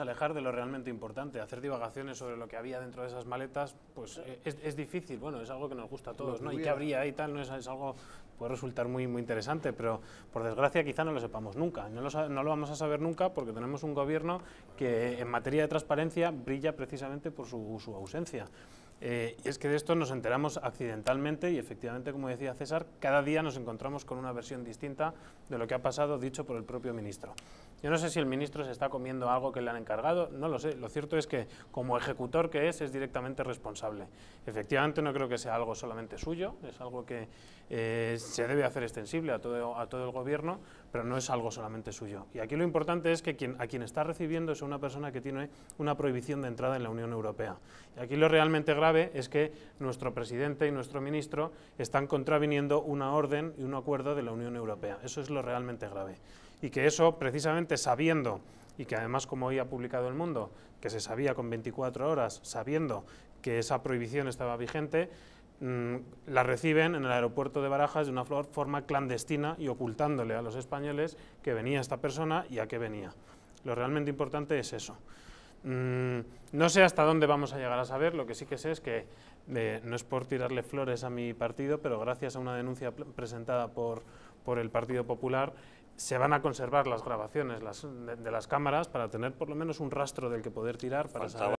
alejar de lo realmente importante. Hacer divagaciones sobre lo que había dentro de esas maletas, pues eh, es, es difícil. Bueno, es algo que nos gusta a todos, ¿no? Y qué habría ahí tal, no es, es algo puede resultar muy muy interesante, pero por desgracia quizá no lo sepamos nunca. No lo, no lo vamos a saber nunca porque tenemos un gobierno que en materia de transparencia brilla precisamente por su, su ausencia. Eh, y es que de esto nos enteramos accidentalmente y efectivamente, como decía César, cada día nos encontramos con una versión distinta de lo que ha pasado dicho por el propio ministro. Yo no sé si el ministro se está comiendo algo que le han encargado, no lo sé. Lo cierto es que como ejecutor que es, es directamente responsable. Efectivamente no creo que sea algo solamente suyo, es algo que eh, se debe hacer extensible a todo, a todo el gobierno, pero no es algo solamente suyo. Y aquí lo importante es que quien, a quien está recibiendo es una persona que tiene una prohibición de entrada en la Unión Europea. Y aquí lo realmente grave es que nuestro presidente y nuestro ministro están contraviniendo una orden y un acuerdo de la Unión Europea. Eso es lo realmente grave. Y que eso, precisamente sabiendo, y que además como hoy ha publicado El Mundo, que se sabía con 24 horas, sabiendo que esa prohibición estaba vigente, mm, la reciben en el aeropuerto de Barajas de una forma clandestina y ocultándole a los españoles que venía esta persona y a qué venía. Lo realmente importante es eso. Mm, no sé hasta dónde vamos a llegar a saber, lo que sí que sé es que, eh, no es por tirarle flores a mi partido, pero gracias a una denuncia presentada por, por el Partido Popular, se van a conservar las grabaciones de, las cámaras para tener por lo menos un rastro del que poder tirar para saber